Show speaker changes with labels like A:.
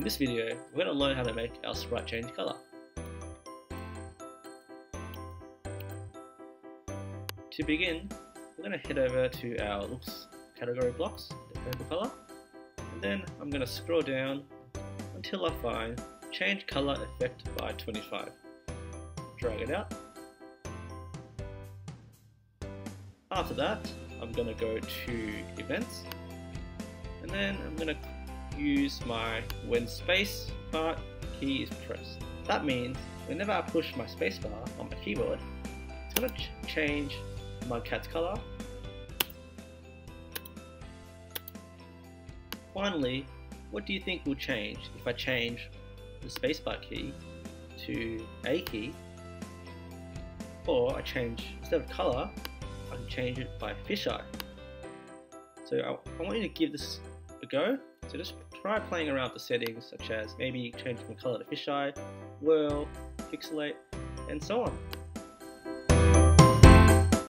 A: In this video, we're going to learn how to make our sprite change colour. To begin, we're going to head over to our looks category blocks, the purple colour, and then I'm going to scroll down until I find change colour effect by 25. Drag it out. After that, I'm going to go to events, and then I'm going to use my when space bar key is pressed. That means whenever I push my spacebar on my keyboard, it's going to ch change my cat's color. Finally, what do you think will change if I change the spacebar key to A key or I change, instead of color, I can change it by fisheye. So I, I want you to give this a go. So just try playing around the settings such as maybe change the color to fisheye, whirl, pixelate, and so on.